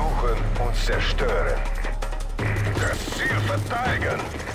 Suchen und zerstören. Das Ziel verteidigen.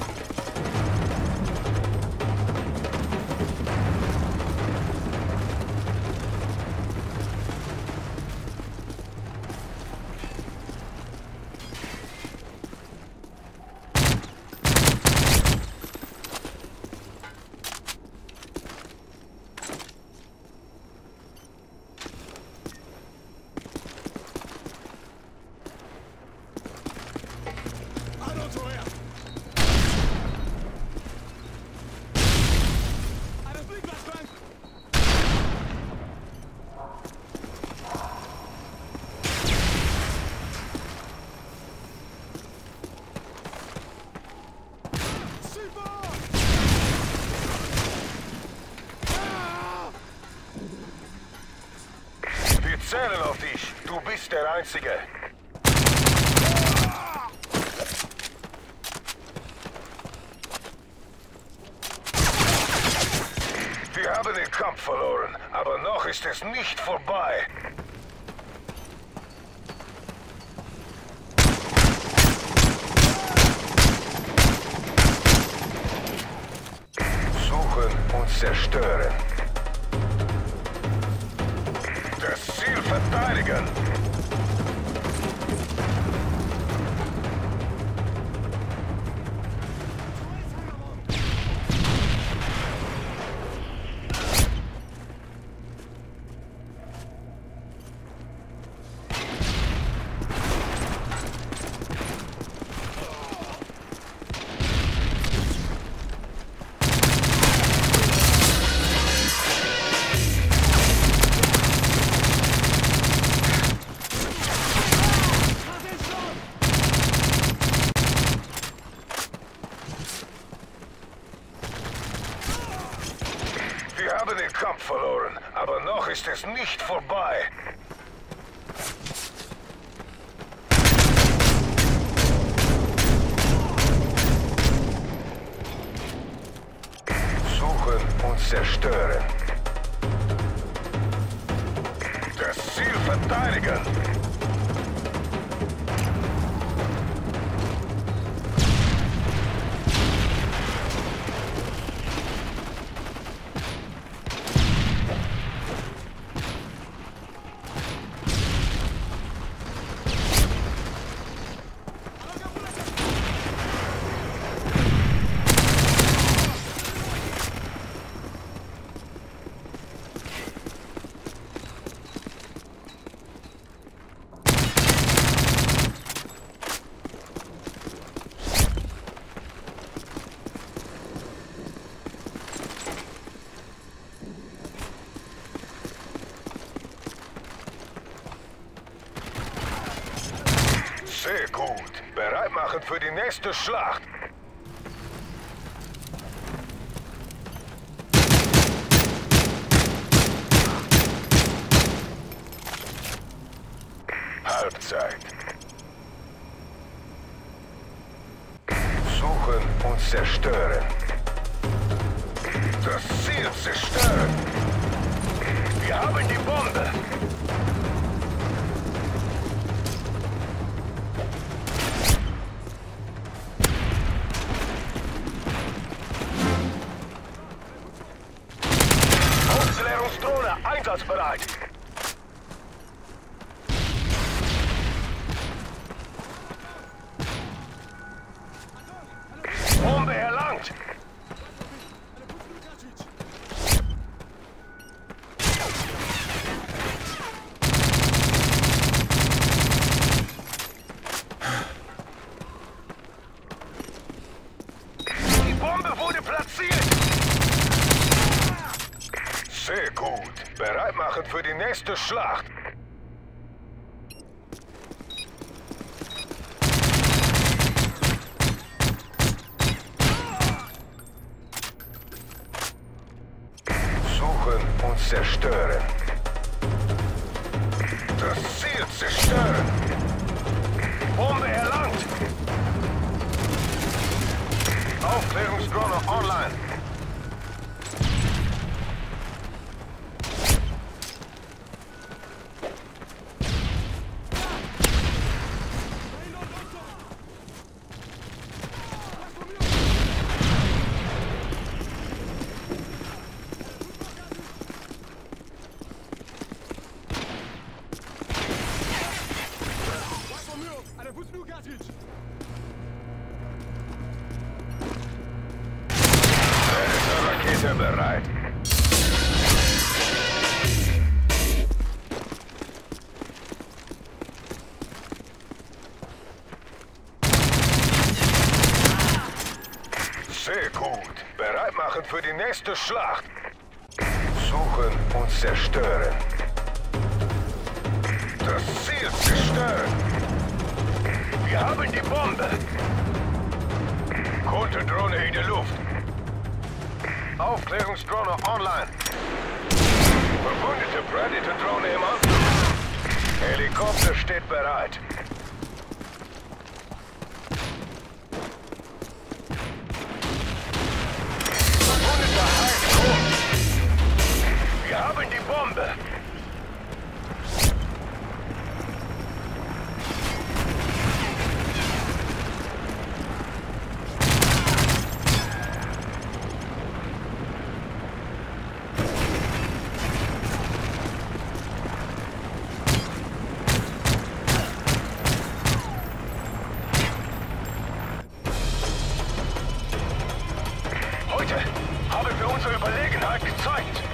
Du bist der Einzige. Wir haben den Kampf verloren, aber noch ist es nicht vorbei. Suchen und zerstören. Das Ziel verteidigen. Wir haben den Kampf verloren, aber noch ist es nicht vorbei. Suchen und zerstören. Das Ziel verteidigen. Sehr gut. Bereit machen für die nächste Schlacht. Halbzeit. Suchen und zerstören. Das Ziel zerstören. Wir haben die Bombe. Einsatzbereit. Für die nächste Schlacht. Rakete bereit. Sehr gut. Bereit machen für die nächste Schlacht. Suchen und zerstören. Das Ziel zerstören. Wir haben die Bombe. Konterdrohne in der Luft. Aufklärungsdrohne online. Verbündete Predator-Drohne im Anflug. Helikopter steht bereit. Verbündeter heißt Kurs. Wir haben die Bombe. Unsere Überlegenheit gezeigt.